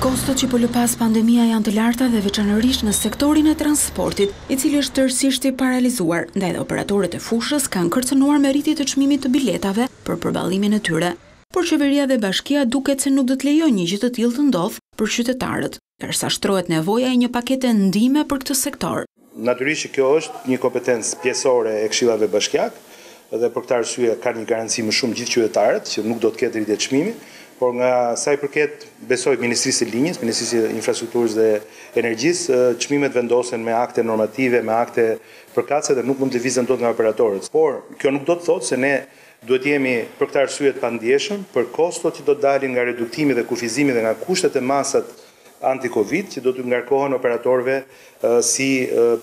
Kostot që po lë pas pandemia janë të larta dhe veçanërisht në sektorin e transportit, i cili është tërësisht i paralizuar, ndaj dhe operatorët e fushës kanë kërcënuar me rritje të çmimit të biletave për përballimin e tyre. Por qeveria dhe bashkia duket se nuk do të lejojnë një gjë të tillë të ndodhë për qytetarët. ndërsa shtrohet nevoja e një pakete ndihme për këtë sektor. Natyrisht që kjo është një kompetencë pjesore e këshillave bashkiakë dhe për këtë arsye kanë një garanci më shumë gjithë qytetarët që nuk do të ketë rritje çmimi, por nga sa i përket besoj Ministrisë së Linjës, Ministrisë së Infrastrukturës dhe Energjisë, çmimet vendosen me akte normative, me akte përkatëse dhe nuk mund të lëvizen dot nga operatorët. Por kjo nuk do të thotë se ne Duhet të jemi për këtë arsye të pandjeshëm për kostot që do të dalin nga reduktimi dhe kufizimi dhe nga kushtet e masat anti-Covid që do t'u ngarkohen operatorëve si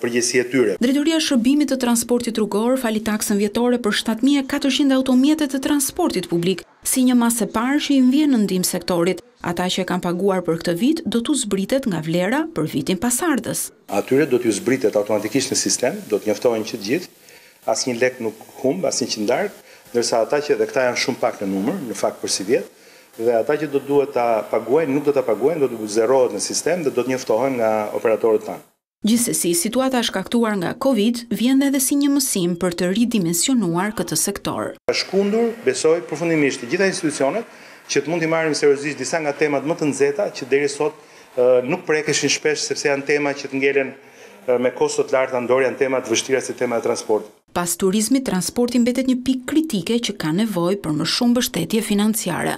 përgjegjësi e tyre. Drejtoria e Shërbimit të Transportit Rrugor fali taksën vjetore për shtatë mijë e katërqind automjete të transportit publik, si një masë e parë që i vjen në ndihmë sektorit. Ata që e kanë paguar për këtë vit do t'u zbritet nga vlera për vitin pasardhës. Atyre do t'u zbritet automatikisht në sistem, do të njoftohen që të gjithë. Asnjë lek nuk humb, asnjë qindarkë, ndërsa ata që, dhe këta janë shumë pak në numër, në fakt për sivjet, dhe ata që do të duhet ta paguajnë nuk do ta paguajnë, do t'u zerrohet në sistem dhe do të njoftohen nga operatorët tanë. Gjithsesi, situata e shkaktuar nga Covid vjen edhe si një mësim për të ridimensionuar këtë sektor. Ka shkundur, besoj, përfundimisht, të gjitha institucionet, që të mund t'i marrim seriozisht disa nga temat më të nxehta që deri sot nuk prekeshin shpesh sepse janë tema që të ngelen, me kosto të larta në dorë, janë tema të vështira si tema e transportit. Pas turizmit, transporti mbetet një pikë kritike që ka nevojë për më shumë mbështetje financiare.